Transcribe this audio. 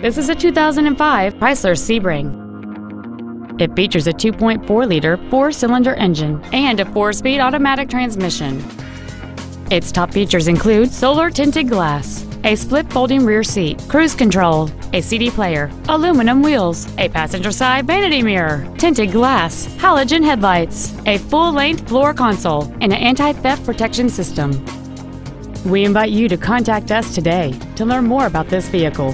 This is a 2005 Chrysler Sebring. It features a 2.4-liter four-cylinder engine and a four-speed automatic transmission. Its top features include solar tinted glass, a split folding rear seat, cruise control, a CD player, aluminum wheels, a passenger side vanity mirror, tinted glass, halogen headlights, a full-length floor console, and an anti-theft protection system. We invite you to contact us today to learn more about this vehicle